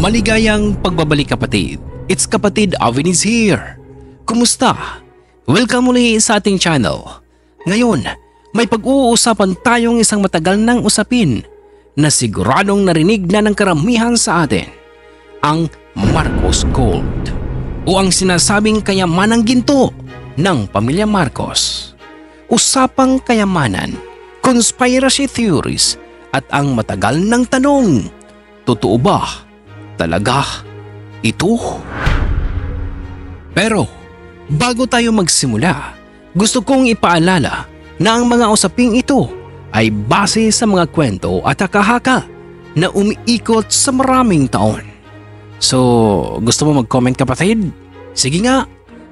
Maligayang pagbabalik kapatid. It's kapatid Alvin is here. Kumusta? Welcome muli sa ating channel. Ngayon, may pag-uusapan tayong isang matagal ng usapin na siguradong narinig na ng karamihan sa atin. Ang Marcos Gold o ang sinasabing kayamanang ginto ng pamilya Marcos. Usapang kayamanan, conspiracy theories at ang matagal ng tanong, totoo ba talaga ito? Pero bago tayo magsimula, gusto kong ipaalala na ang mga usaping ito ay base sa mga kwento at akahaka na umiikot sa maraming taon. So, gusto mo mag-comment kapatid? Sige nga,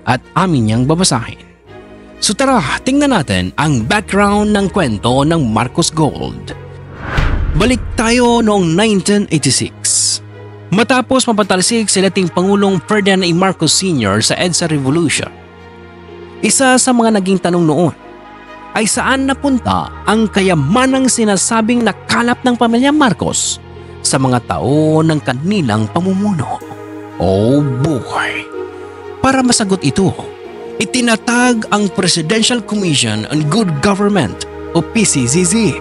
at amin niyang babasahin. So tara, tingnan natin ang background ng kwento ng Marcos Gold. Balik tayo noong 1986. Matapos mapatalsik si dating Pangulong Ferdinand A. Marcos Sr. sa EDSA Revolution. Isa sa mga naging tanong noon ay saan napunta ang kayamanang sinasabing nakalap ng pamilya Marcos sa mga taon ng kanilang pamumuno. Oh boy! Para masagot ito, itinatag ang Presidential Commission on Good Government o PCCZ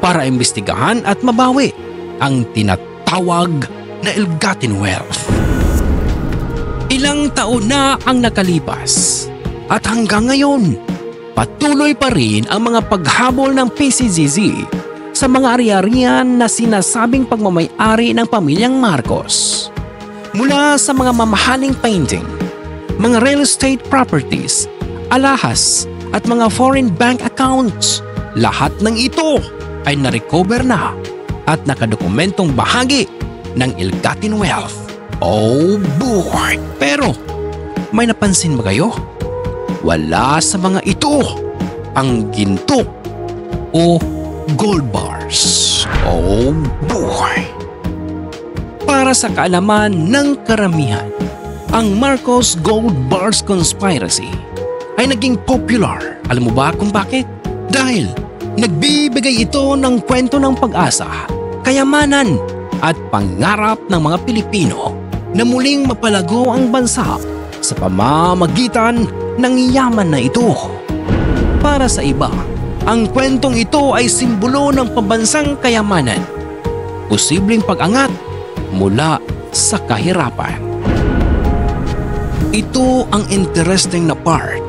para imbestigahan at mabawi ang tinatawag na ill-gotten wealth. Ilang taon na ang nakalipas at hanggang ngayon, patuloy pa rin ang mga paghabol ng PCCZ sa mga ari-arian na sinasabing pagmamayari ng pamilyang Marcos. Mula sa mga mamahaling painting, mga real estate properties, alahas at mga foreign bank accounts, lahat ng ito ay narecover na at nakadokumentong bahagi ng ill-gotten wealth. Oh boy! Pero may napansin ba kayo? Wala sa mga ito ang ginto o gold bars. Oh boy! Para sa kaalaman ng karamihan, ang Marcos Gold Bars Conspiracy ay naging popular. Alam mo ba kung bakit? Dahil nagbibigay ito ng kwento ng pag-asa, kayamanan at pangarap ng mga Pilipino na muling mapalago ang bansa sa pamamagitan ng yaman na ito. Para sa iba, ang kwentong ito ay simbolo ng pambansang kayamanan, posibleng pag-angat mula sa kahirapan. Ito ang interesting na part.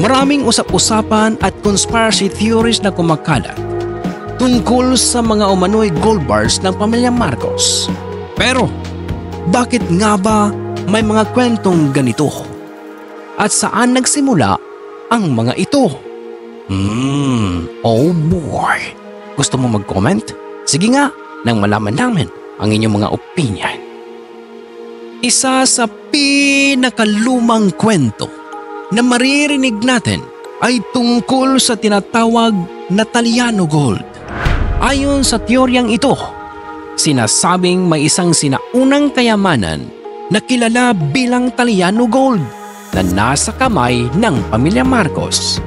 Maraming usap-usapan at conspiracy theories na kumakalat tungkol sa mga umano'y gold bars ng pamilya Marcos. Pero bakit nga ba may mga kwentong ganito? At saan nagsimula ang mga ito? Hmm, oh boy. Gusto mo mag-comment? Sige nga, nang malaman namin ang inyong mga opinion. Isa sa pinakalumang kwento na maririnig natin ay tungkol sa tinatawag na Taliano Gold. Ayon sa teoryang ito, sinasabing may isang sinaunang kayamanan na kilala bilang Taliano Gold na nasa kamay ng pamilya Marcos.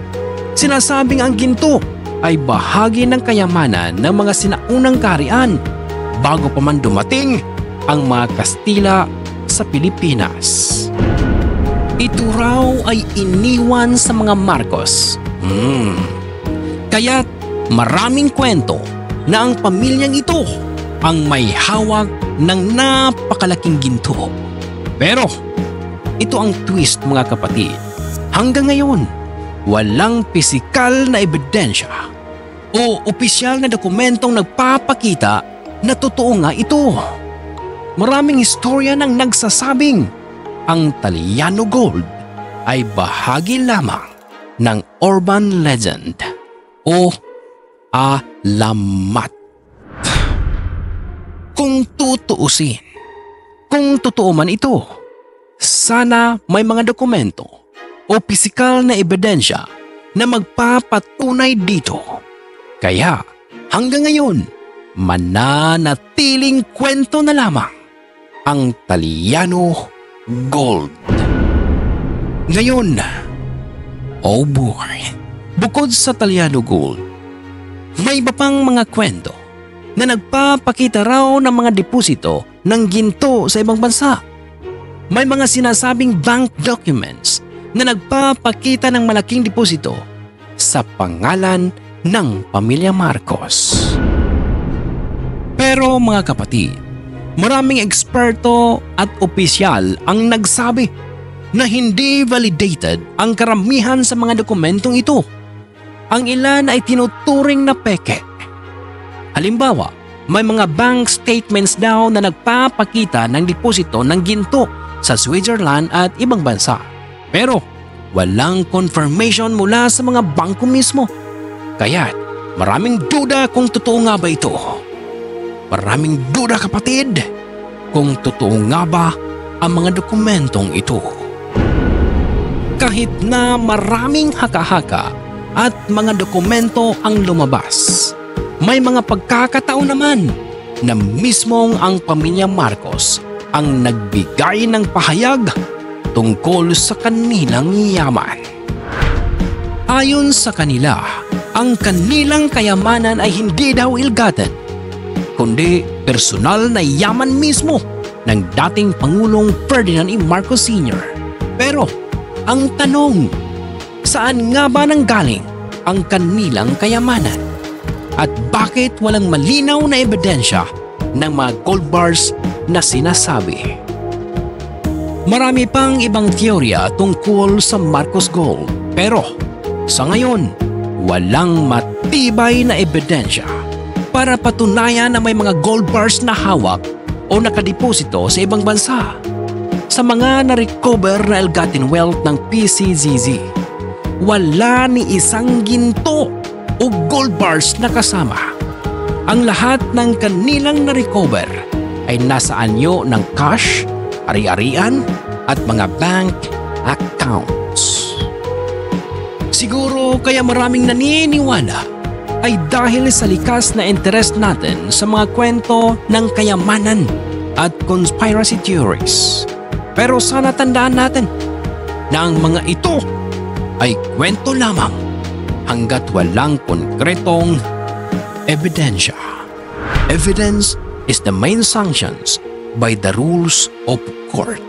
Sinasabing ang ginto ay bahagi ng kayamanan ng mga sinaunang karian bago pa man dumating ang mga Kastila sa Pilipinas. Ito raw ay iniwan sa mga Marcos. Hmm. Kaya maraming kwento na ang pamilyang ito ang may hawak ng napakalaking ginto. Pero ito ang twist mga kapatid. Hanggang ngayon, walang pisikal na ebidensya o opisyal na dokumentong nagpapakita na totoo nga ito. Maraming istorya nang nagsasabing ang Taliano Gold ay bahagi lamang ng urban legend o alamat. Kung tutuusin, kung totoo man ito, sana may mga dokumento o pisikal na ebidensya na magpapatunay dito. Kaya hanggang ngayon, mananatiling kwento na lamang ang Taliano Gold. Ngayon, oh boy, bukod sa Taliano Gold, may iba pang mga kwento na nagpapakita raw ng mga deposito ng ginto sa ibang bansa. May mga sinasabing bank documents na nagpapakita ng malaking deposito sa pangalan ng pamilya Marcos. Pero mga kapatid, maraming eksperto at opisyal ang nagsabi na hindi validated ang karamihan sa mga dokumentong ito. Ang ilan ay tinuturing na peke. Halimbawa, may mga bank statements daw na nagpapakita ng deposito ng ginto sa Switzerland at ibang bansa. Pero walang confirmation mula sa mga bangko mismo. Kaya maraming duda kung totoo nga ba ito. Maraming duda kapatid kung totoo nga ba ang mga dokumentong ito. Kahit na maraming haka-haka at mga dokumento ang lumabas, may mga pagkakataon naman na mismong ang pamilya Marcos ang nagbigay ng pahayag tungkol sa kanilang yaman. Ayon sa kanila, ang kanilang kayamanan ay hindi daw ilgatan kundi personal na yaman mismo ng dating Pangulong Ferdinand E. Marcos Sr. Pero ang tanong, saan nga ba nanggaling ang kanilang kayamanan? At bakit walang malinaw na ebidensya ng mga gold bars na sinasabi? Marami pang ibang teorya tungkol sa Marcos Gold pero sa ngayon, walang matibay na ebidensya para patunayan na may mga gold bars na hawak o nakadeposito sa ibang bansa. Sa mga na-recover na ill-gotten wealth ng PCZZ, wala ni isang ginto o gold bars na kasama. Ang lahat ng kanilang na-recover ay nasa anyo ng cash, ari-arian at mga bank accounts. Siguro kaya maraming naniniwala ay dahil sa likas na interest natin sa mga kwento ng kayamanan at conspiracy theories. Pero sana tandaan natin na ang mga ito ay kwento lamang hanggat walang konkretong ebidensya. Evidence is the main sanctions by the rules of court.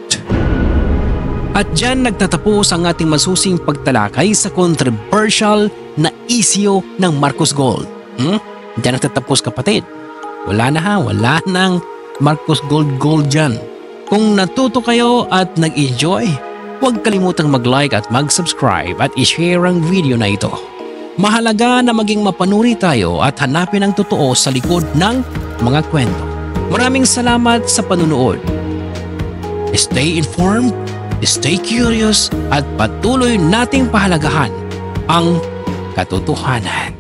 At dyan nagtatapos ang ating masusing pagtalakay sa controversial na isyo ng Marcos Gold. Hmm? Dyan nagtatapos kapatid. Wala na ha, wala nang Marcos Gold Gold dyan. Kung natuto kayo at nag-enjoy, huwag kalimutang mag-like at mag-subscribe at i-share ang video na ito. Mahalaga na maging mapanuri tayo at hanapin ang totoo sa likod ng mga kwento. Maraming salamat sa panunood. Stay informed stay curious at patuloy nating pahalagahan ang katotohanan.